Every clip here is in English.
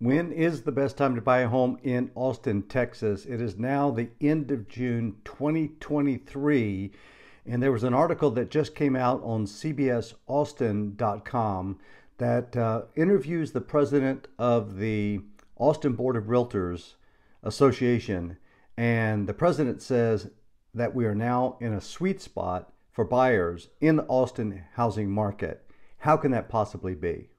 When is the best time to buy a home in Austin, Texas? It is now the end of June 2023. And there was an article that just came out on CBSAustin.com that uh, interviews the president of the Austin Board of Realtors Association. And the president says that we are now in a sweet spot for buyers in the Austin housing market. How can that possibly be?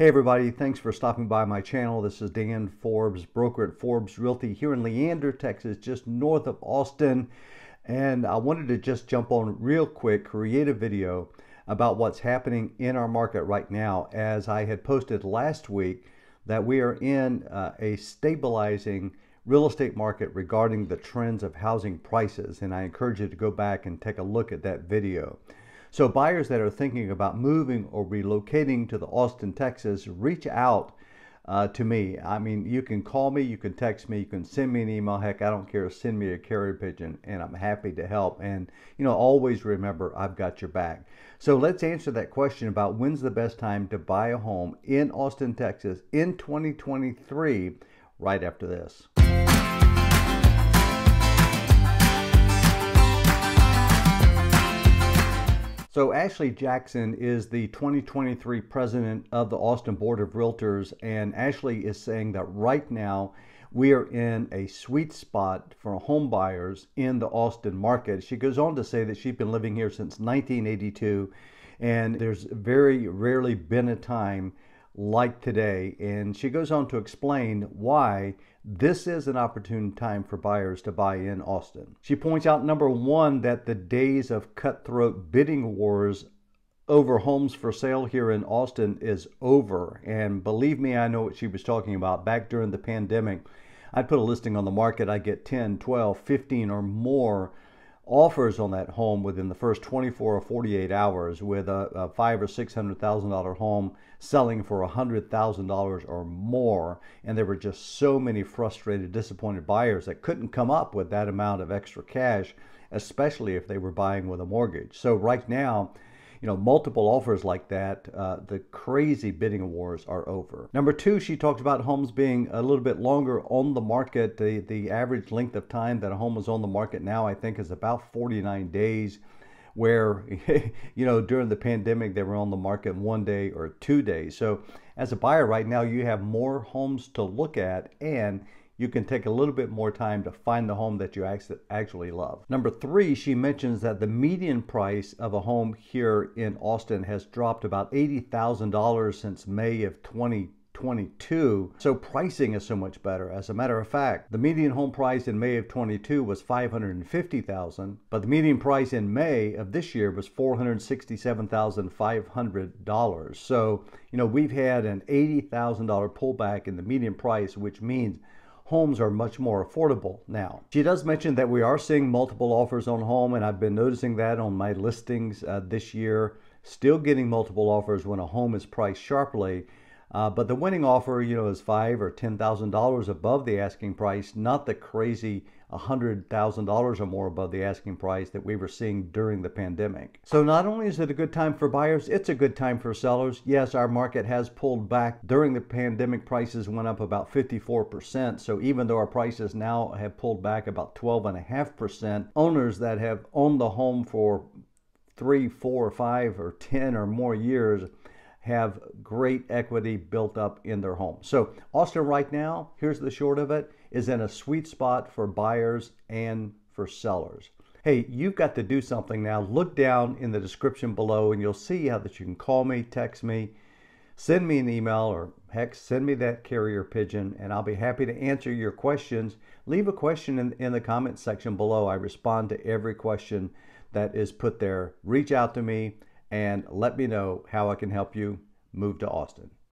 Hey everybody, thanks for stopping by my channel. This is Dan Forbes, broker at Forbes Realty here in Leander, Texas, just north of Austin. And I wanted to just jump on real quick, create a video about what's happening in our market right now. As I had posted last week that we are in uh, a stabilizing real estate market regarding the trends of housing prices. And I encourage you to go back and take a look at that video. So buyers that are thinking about moving or relocating to the Austin, Texas, reach out uh, to me. I mean, you can call me, you can text me, you can send me an email. Heck, I don't care. Send me a carrier pigeon, and I'm happy to help. And you know, always remember, I've got your back. So let's answer that question about when's the best time to buy a home in Austin, Texas, in 2023. Right after this. So Ashley Jackson is the 2023 president of the Austin Board of Realtors, and Ashley is saying that right now we are in a sweet spot for home buyers in the Austin market. She goes on to say that she's been living here since 1982, and there's very rarely been a time like today. And she goes on to explain why this is an opportune time for buyers to buy in Austin. She points out number one, that the days of cutthroat bidding wars over homes for sale here in Austin is over. And believe me, I know what she was talking about. Back during the pandemic, I'd put a listing on the market, I get 10, 12, 15 or more offers on that home within the first 24 or 48 hours with a, a five or six hundred thousand dollar home selling for a hundred thousand dollars or more. And there were just so many frustrated disappointed buyers that couldn't come up with that amount of extra cash especially if they were buying with a mortgage. So right now you know, multiple offers like that, uh, the crazy bidding wars are over. Number two, she talked about homes being a little bit longer on the market. The, the average length of time that a home is on the market now, I think, is about 49 days where you know during the pandemic they were on the market one day or two days so as a buyer right now you have more homes to look at and you can take a little bit more time to find the home that you actually love. Number three, she mentions that the median price of a home here in Austin has dropped about $80,000 since May of 2022. So pricing is so much better. As a matter of fact, the median home price in May of 22 was 550,000, but the median price in May of this year was $467,500. So, you know, we've had an $80,000 pullback in the median price, which means homes are much more affordable now. She does mention that we are seeing multiple offers on home, and I've been noticing that on my listings uh, this year. Still getting multiple offers when a home is priced sharply. Uh, but the winning offer, you know, is five or ten thousand dollars above the asking price, not the crazy hundred thousand dollars or more above the asking price that we were seeing during the pandemic. So not only is it a good time for buyers, it's a good time for sellers. Yes, our market has pulled back during the pandemic. Prices went up about 54%. So even though our prices now have pulled back about 12.5%, owners that have owned the home for three, four, five, or ten or more years have great equity built up in their home. So Austin right now, here's the short of it, is in a sweet spot for buyers and for sellers. Hey, you've got to do something now. Look down in the description below and you'll see how that you can call me, text me, send me an email, or heck, send me that carrier pigeon, and I'll be happy to answer your questions. Leave a question in, in the comment section below. I respond to every question that is put there. Reach out to me and let me know how I can help you move to Austin.